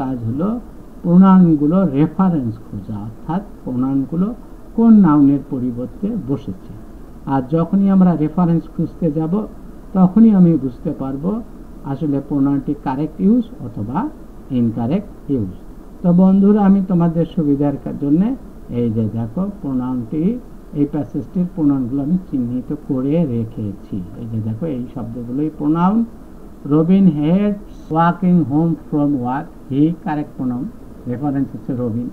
কাজ হলো প্রোনাউনগুলো রেফারেন্স খোঁজা, অর্থাৎ প্রোনাউনগুলো কোন নাউনের পরিবর্তে বসেছে। আর যখনই আমরা রেফারেন্স খুঁজতে যাব, তখনই আমি বুঝতে পারব আসলে প্রোনাউনটি কারেক্ট ইউজ অথবা ইনকারেক্ট ইউজ তো বন্ধুরা, আমি তোমাদের সুবিধার জন্য এই যে দেখো প্রোনাউনটি এই প্যাসেজটির প্রোনাউনগুলো আমি চিহ্নিত করে রেখেছি। এই যে দেখো, এই শব্দগুলোই pronoun Robin head walking home from work, he correct pronoun, reference to Robin,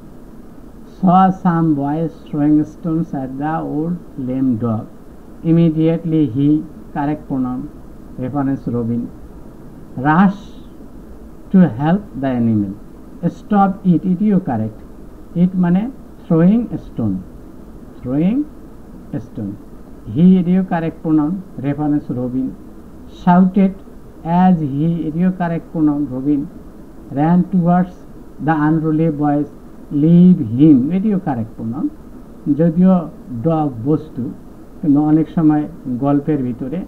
saw some boys throwing stones at the old lame dog. Immediately he correct pronoun, reference to Robin, rushed to help the animal. Stop it, it you correct. It mane throwing stone. Throwing stone. He, it you correct pronoun, reference to Robin, shouted as he, it you correct pronoun, Robin. Ran towards the unruly boys leave him এটিও correct pronoun যদিও dog বস্তু কিন্তু অনেক সময় গল্পের ভিতরে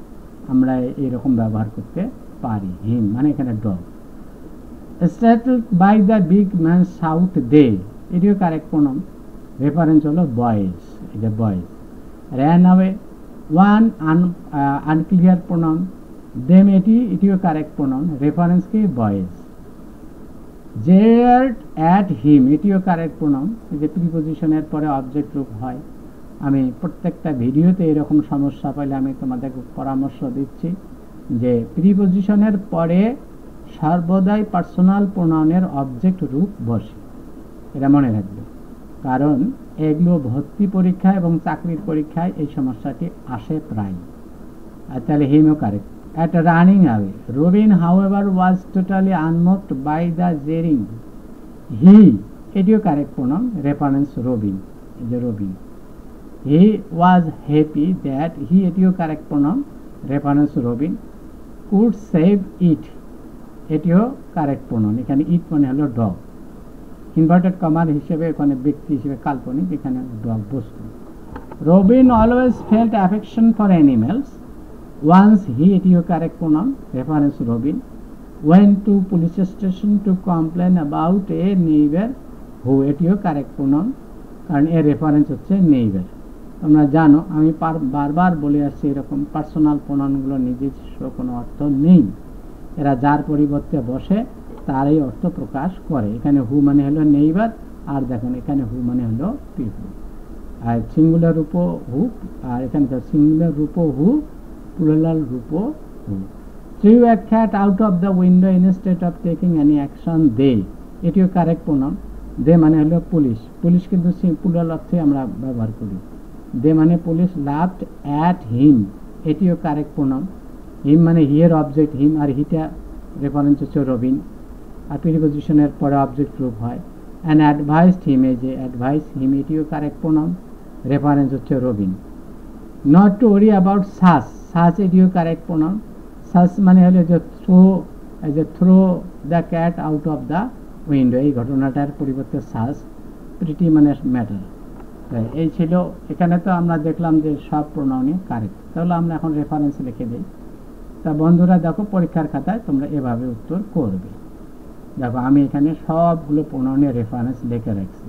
আমরা এরকম ব্যবহার করতে পারি হিম মানে এখানে dog started by the big man south they এটিও কারেক্ট প্রোনাউন রেফারেন্স হলো বয়েজ যে বয়েজ র্যান আওয়ে ওয়ান আন আনক্লিয়ার প্রোনাউন দেম এটি এটিও কারেক্ট প্রোনাউন রেফারেন্স কি বয়েজ জেয়ার্ড অ্যাট হিম এটিও কারেক্ট প্রোনাউন যে প্রিপোজিশনের পরে অবজেক্ট রূপ হয়। আমি প্রত্যেকটা ভিডিওতে এরকম সমস্যা পাইলে আমি তোমাদের পরামর্শ দিচ্ছি যে প্রিপোজিশনের পরে সর্বদাই পার্সোনাল প্রোনাউনের অবজেক্ট রূপ বসে। এটা মনে রাখবে। কারণ এগুলো ভর্তি পরীক্ষা এবং চাকরির পরীক্ষায় এই সমস্যাটি আসে প্রায় আর তাহলে হিমও correct at running away. Robin, however, was totally unmoved by the jeering. He, এটিও correct pronoun, reference Robin, যে Robin. He was happy that he, এটিও correct pronoun, reference Robin, could save it. এটিও কারেক্ট প্রোনাউন এখানে it মানে হলো dog inverted কমার হিসেবে এখানে ব্যক্তি হিসেবে কাল্পনিক এখানে বস্তু Robin always felt affection for animals Once he, it is correct pronoun, reference Robin, went to police station to complain about a neighbor who, it is correct pronoun, কারণ এর রেফারেন্স হচ্ছে নেইবার তোমরা জানো আমি বারবার বলে আসছি এরকম পার্সোনাল প্রণানগুলো নিজস্ব কোনো অর্থ নেই। এরা যার পরিবর্তে বসে তারই অর্থ প্রকাশ করে। এখানে হু মানে হলো নেইবার আর দেখেন এখানে হু মানে হলো পিপল আর সিঙ্গুলার রূপও হু আর এখানে singular রূপও who plural rupo. Threw a cat out of the window instead of taking any action, they. এটিও কারেক্ট প্রোনাউন দে মানে হলো পুলিশ। পুলিশ কিন্তু প্লুরাল অর্থে আমরা ব্যবহার করি। দে মানে পুলিশ লাভড অ্যাট হিম এটিও কারেক্ট প্রোনাউন হিম মানে হিয়ের অবজেক্ট হিম আর হিটা রেফারেন্স হচ্ছে রবিন আর প্রিপোজিশনের পরে অবজেক্ট রূপ হয়। অ্যান্ড অ্যাডভাইসড হিম যে অ্যাডভাইস হিম এটিও কারেক্ট প্রোনাউন রেফারেন্স হচ্ছে Robin not to worry about সাস such এটিও কারেক্ট প্রোনাউন সাচ মানে হলো যে থ্রো যে throw the cat out of the window এই ঘটনাটার পরিবর্তে সাচ প্রিটি মানে ম্যাটার এই ছিল, এখানে তো আমরা দেখলাম যে সব প্রোনাউনই কারেক্ট তাহলে আমরা এখন রেফারেন্স লিখে দিই। তা বন্ধুরা দেখো পরীক্ষার খাতায় তোমরা এভাবে উত্তর করবে। দেখো আমি এখানে সবগুলো প্রোনাউনের রেফারেন্স লিখে রাখছি।